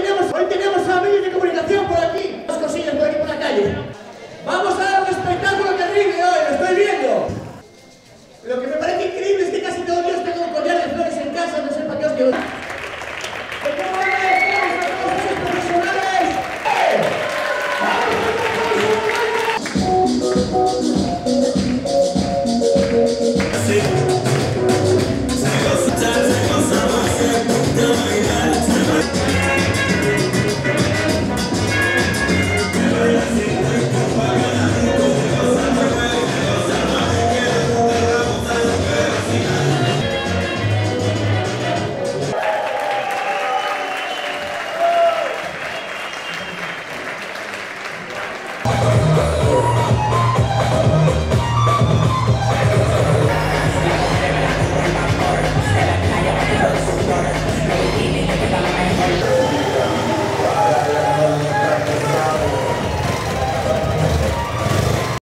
tenemos, hoy tenemos a medios de comunicación por aquí, dos cosillas por aquí por la calle. Vamos a dar un espectáculo terrible hoy, lo estoy viendo. Lo que me parece increíble es que casi todos los días tengo un collar de flores en casa, no sé para qué os digo.